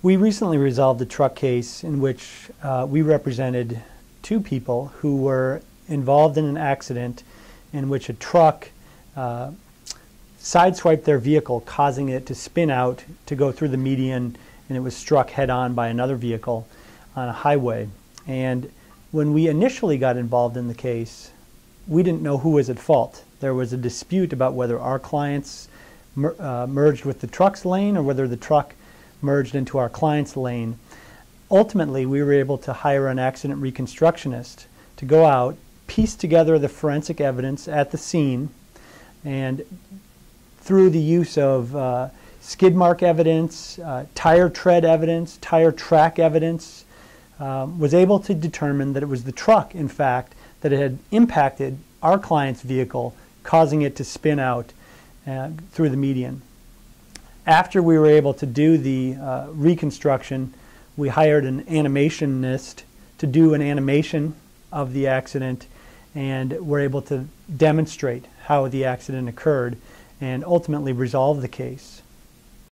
We recently resolved a truck case in which uh, we represented two people who were involved in an accident in which a truck uh, sideswiped their vehicle, causing it to spin out to go through the median, and it was struck head on by another vehicle on a highway. And when we initially got involved in the case, we didn't know who was at fault. There was a dispute about whether our clients mer uh, merged with the truck's lane or whether the truck merged into our client's lane. Ultimately, we were able to hire an accident reconstructionist to go out, piece together the forensic evidence at the scene, and through the use of uh, skid mark evidence, uh, tire tread evidence, tire track evidence, um, was able to determine that it was the truck, in fact, that had impacted our client's vehicle, causing it to spin out uh, through the median. After we were able to do the uh, reconstruction, we hired an animationist to do an animation of the accident and were able to demonstrate how the accident occurred and ultimately resolve the case.